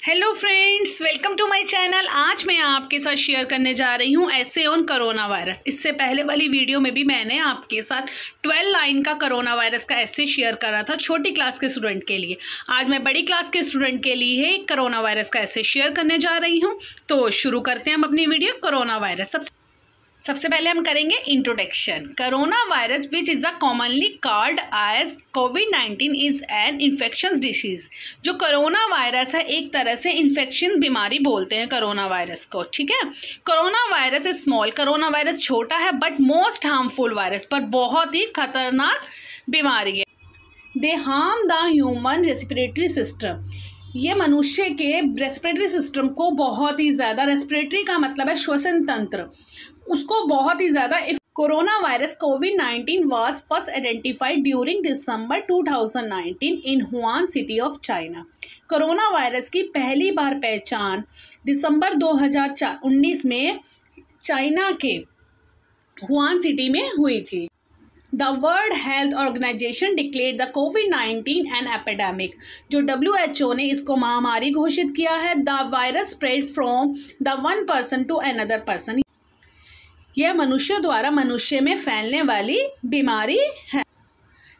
Hello friends welcome to my channel आज मैं आपके साथ शेयर करने जा रही हूँ ऐसे ऑन करोना वायरस इससे पहले वाली वीडियो में भी मैंने आपके साथ ट्वेल्व लाइन का करोना वायरस का ऐसे शेयर करा था छोटी क्लास के स्टूडेंट के लिए. आज मैं बड़ी क्लास के स्टूडेंट के लिए करोना वायरस का ऐसे शेयर करने जा रही हूँ. तो शुरू करते हैं हम अपनी वीडियो करोना वायरस सबसे सबसे पहले हम करेंगे introduction corona virus which is the commonly called as COVID nineteen is an infection disease जो करोना वायरस है, एक तरह से इन्फेक्शन बीमारी बोलते हैं करोना वायरस को, ठीक है? Corona virus is small corona virus छोटा है बट मोस्ट हार्मफुल वायरस पर बहुत ही खतरनाक बीमारी है. They harm the human respiratory system ये मनुष्य के रेस्पिरेटरी सिस्टम को बहुत ही ज़्यादा रेस्पिरेटरी का मतलब है श्वसन तंत्र. उसको बहुत ही ज़्यादा corona virus COVID nineteen was first identified during December 2019 in Wuhan city of China corona virus की पहली बार पहचान दिसंबर 2019 में चाइना के हुआन सिटी में हुई थी। The World Health Organization declare the COVID nineteen an epidemic जो डब्ल्यू एच ओ ने इसको महामारी घोषित किया है। The virus spread from the one person to another person यह मनुष्य द्वारा मनुष्य में फैलने वाली बीमारी है।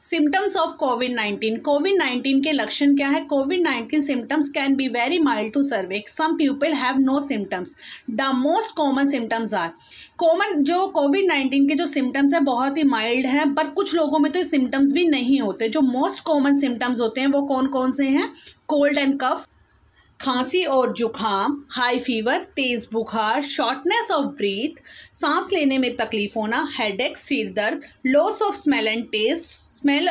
Symptoms of COVID nineteen COVID nineteen के लक्षण क्या है? COVID nineteen symptoms can be very mild to severe some people have no symptoms the most common symptoms are common जो कोविड नाइन्टीन के जो सिम्टम्स है, बहुत ही माइल्ड है, पर कुछ लोगों में तो सिम्टम्स भी नहीं होते। जो मोस्ट कॉमन सिम्टम्स होते हैं, वो कौन कौन से हैं? कोल्ड एंड कफ खांसी और जुखाम हाई फीवर तेज बुखार शॉर्टनेस ऑफ़ ब्रीथ सांस लेने में तकलीफ़ होना हेडेक सिर दर्द loss of smell and taste smell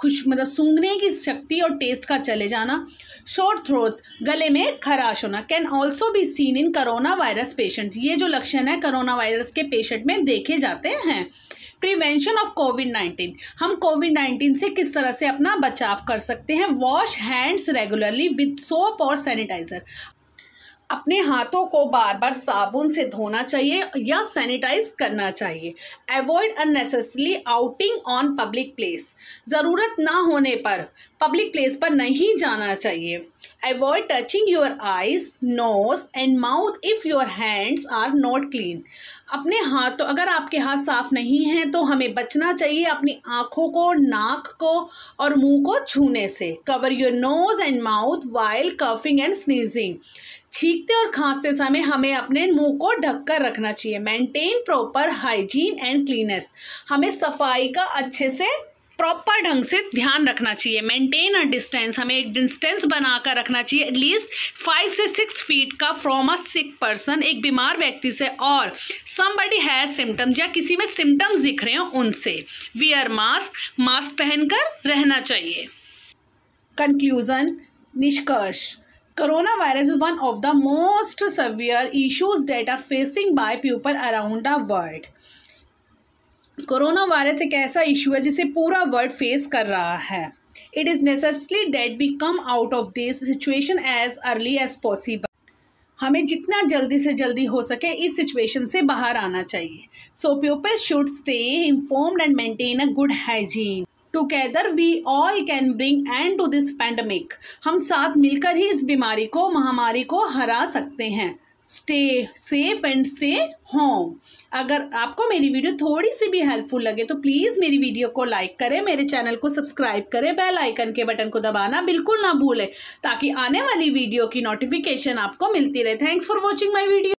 खुश मतलब सूंघने की शक्ति और टेस्ट का चले जाना। शॉर्ट थ्रोट गले में खराश होना। Can also be seen in corona virus patient ये जो लक्षण है करोना वायरस के पेशेंट में देखे जाते हैं। प्रिवेंशन ऑफ़ कोविड नाइन्टीन हम कोविड नाइन्टीन से किस तरह से अपना बचाव कर सकते हैं? Wash hands regularly with soap और सैनिटाइजर अपने हाथों को बार बार साबुन से धोना चाहिए या सैनिटाइज करना चाहिए। Avoid unnecessarily outing on public place ज़रूरत ना होने पर पब्लिक प्लेस पर नहीं जाना चाहिए। Avoid touching your eyes nose and mouth if your hands are not clean अपने हाथ तो अगर आपके हाथ साफ़ नहीं हैं तो हमें बचना चाहिए अपनी आँखों को, नाक को और मुँह को छूने से। Cover your nose and mouth while coughing and sneezing छींकते और खांसते समय हमें अपने मुँह को ढककर रखना चाहिए। Maintain proper hygiene and cleanness हमें सफ़ाई का अच्छे से प्रॉपर ढंग से ध्यान रखना चाहिए। मेंटेन अ डिस्टेंस हमें एक डिस्टेंस बनाकर रखना चाहिए। एटलीस्ट फाइव से सिक्स फीट का फ्रॉम अ सिक पर्सन एक बीमार व्यक्ति से और समबडी हैज़ सिम्टम्स या किसी में सिम्टम्स दिख रहे हो, उनसे। वियर मास्क मास्क पहनकर रहना चाहिए। कंक्लूजन निष्कर्ष। Coronavirus is one of the most severe issues that are facing by people around the world. Corona virus एक ऐसा इशू है जिसे पूरा वर्ल्ड फेस कर रहा है। It is necessary that we come out of this situation as early as possible हमें जितना जल्दी से जल्दी हो सके इस सिचुएशन से बाहर आना चाहिए। So people should stay informed and maintain a good hygiene together we all can bring end to this pandemic हम साथ मिलकर ही इस बीमारी को, महामारी को हरा सकते हैं। Stay safe and stay home अगर आपको मेरी वीडियो थोड़ी सी भी हेल्पफुल लगे तो प्लीज़ मेरी वीडियो को लाइक करें, मेरे चैनल को सब्सक्राइब करें बेल आइकन के बटन को दबाना बिल्कुल ना भूलें, ताकि आने वाली वीडियो की नोटिफिकेशन आपको मिलती रहे। Thanks for watching my video